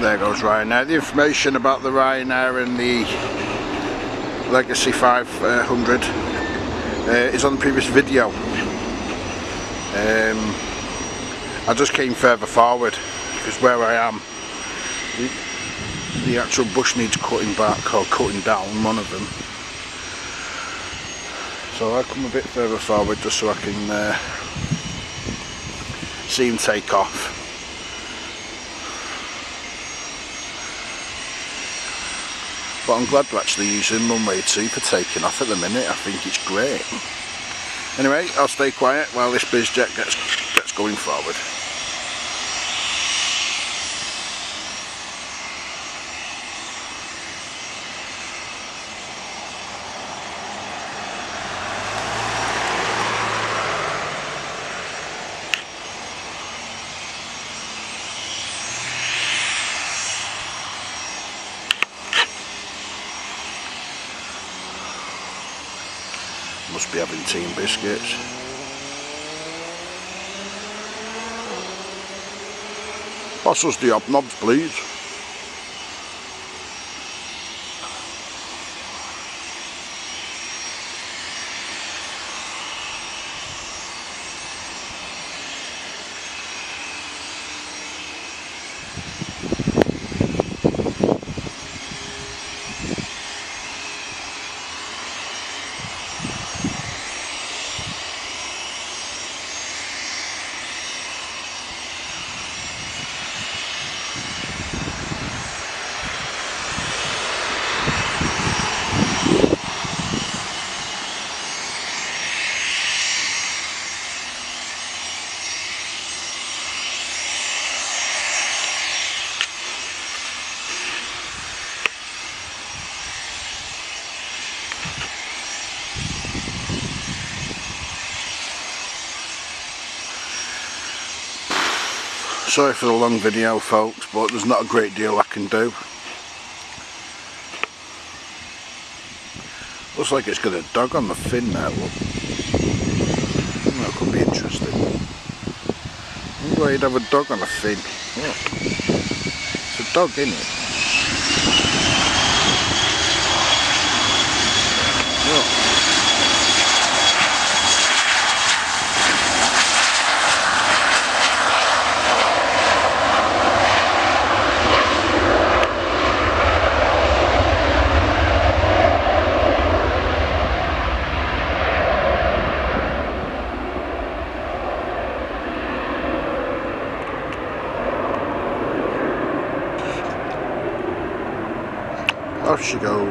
those Ryanair. The information about the Ryanair and the Legacy 500 uh, is on the previous video. Um, I just came further forward because where I am the, the actual bush needs cutting back or cutting down, one of them. So I come a bit further forward just so I can uh, see him take off. But I'm glad we're actually using runway 2 for taking off at the minute, I think it's great. Anyway, I'll stay quiet while this BizJet gets, gets going forward. Must be having team biscuits. Pass us the knobs, please. Sorry for the long video folks, but there's not a great deal I can do. Looks like it's got a dog on the fin there, hmm, look. That could be interesting. why you'd have a dog on a fin. yeah. It's a dog, isn't it? Off she goes.